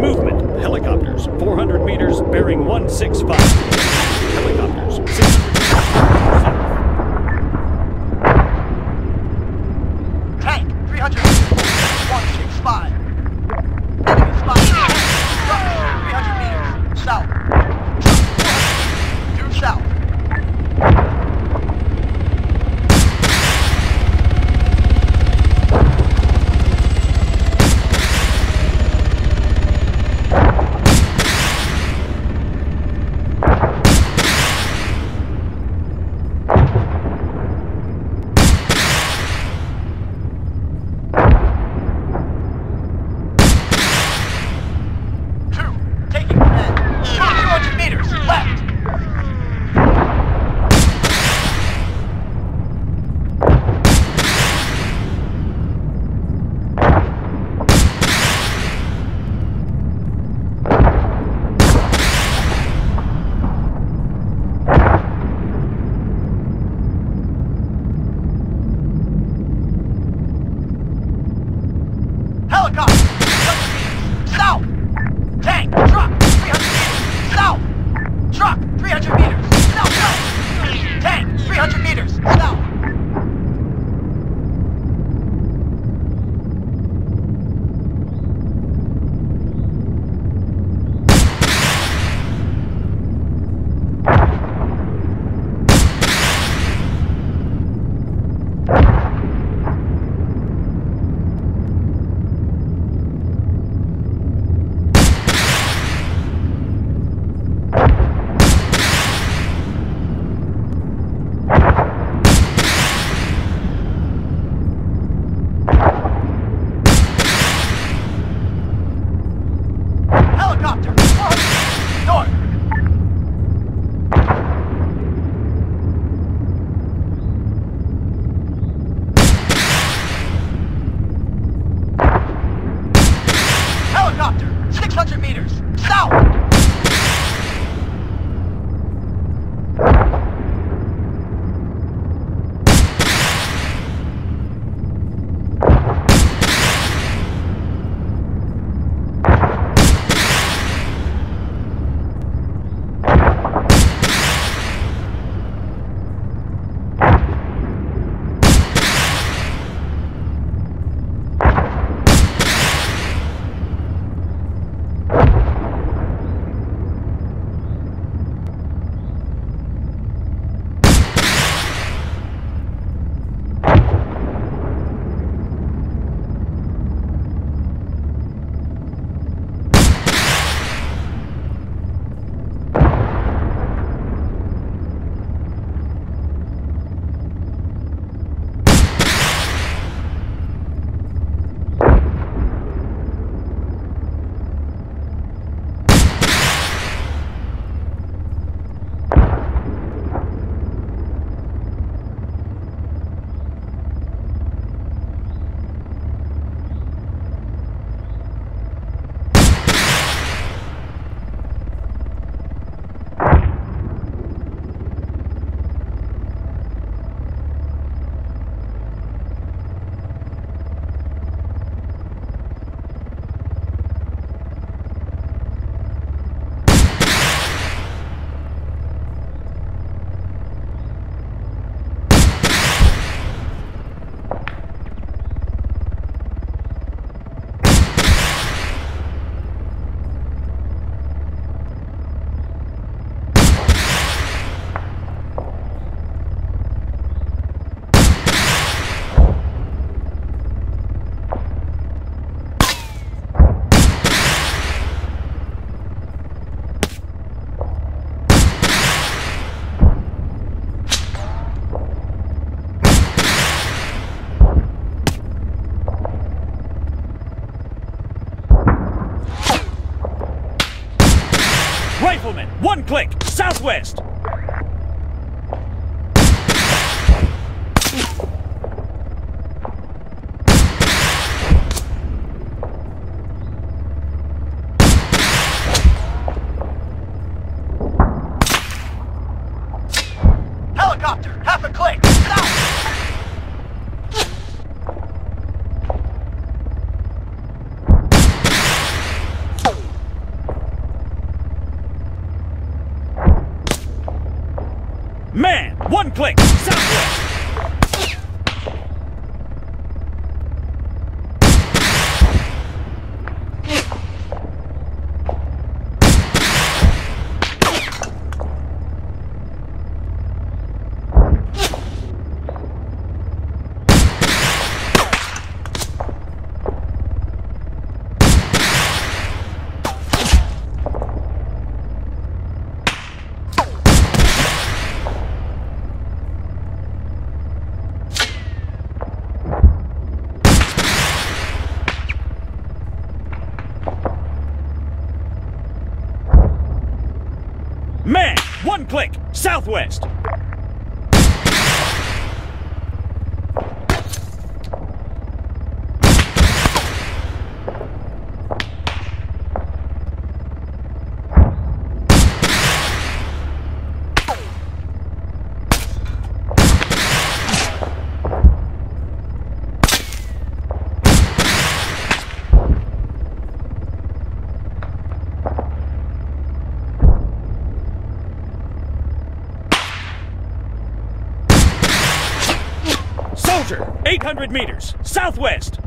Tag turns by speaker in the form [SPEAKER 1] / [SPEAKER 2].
[SPEAKER 1] movement. Helicopters, 400 meters, bearing 165. One click, southwest!
[SPEAKER 2] Helicopter, half a click!
[SPEAKER 1] Click, Man, one click, southwest. Soldier, 800 meters, southwest.